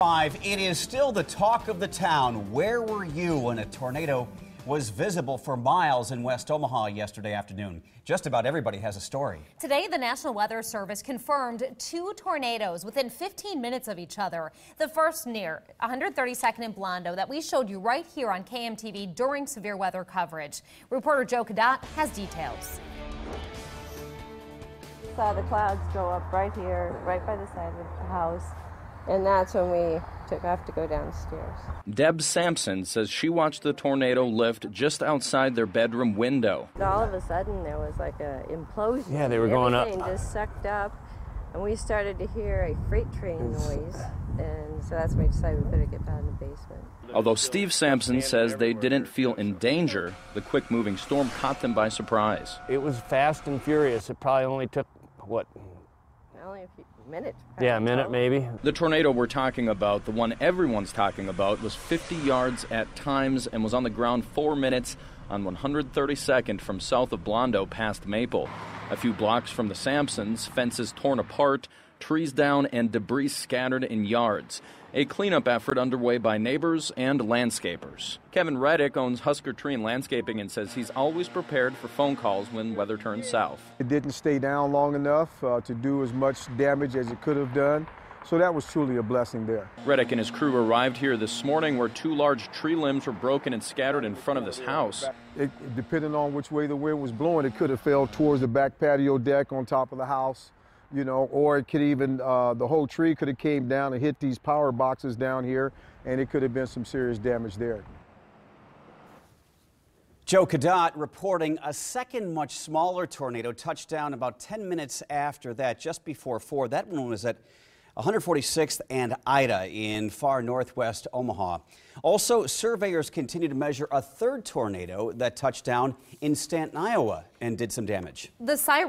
Five, it is still the talk of the town. Where were you when a tornado was visible for miles in West Omaha yesterday afternoon? Just about everybody has a story. Today, the National Weather Service confirmed two tornadoes within 15 minutes of each other. The first near 132nd and Blondo that we showed you right here on KMTV during severe weather coverage. Reporter Joe Cadat has details. Saw the clouds go up right here, right by the side of the house. And that's when we took off to go downstairs. Deb Sampson says she watched the tornado lift just outside their bedroom window. All of a sudden, there was like an implosion. Yeah, they were going up. Everything just sucked up, and we started to hear a freight train noise. And so that's when we decided we better get down in the basement. Although Steve Sampson says they didn't feel in danger, the quick moving storm caught them by surprise. It was fast and furious. It probably only took, what, Only a few minutes. yeah, a minute maybe. The tornado we're talking about, the one everyone's talking about, was 50 yards at times and was on the ground four minutes on 132nd from south of Blondo past Maple. A few blocks from the Sampsons, fences torn apart, trees down, and debris scattered in yards. A cleanup effort underway by neighbors and landscapers. Kevin Reddick owns Husker Tree and Landscaping and says he's always prepared for phone calls when weather turns south. It didn't stay down long enough uh, to do as much damage as it could have done. So that was truly a blessing there. Reddick and his crew arrived here this morning where two large tree limbs were broken and scattered in front of this house. It, depending on which way the wind was blowing, it could have fell towards the back patio deck on top of the house, you know, or it could even, uh, the whole tree could have came down and hit these power boxes down here, and it could have been some serious damage there. Joe Cadat reporting a second, much smaller tornado touched down about 10 minutes after that, just before 4. That one was at 146th and Ida in far northwest Omaha. Also, surveyors continue to measure a third tornado that touched down in Stanton, Iowa, and did some damage. The siren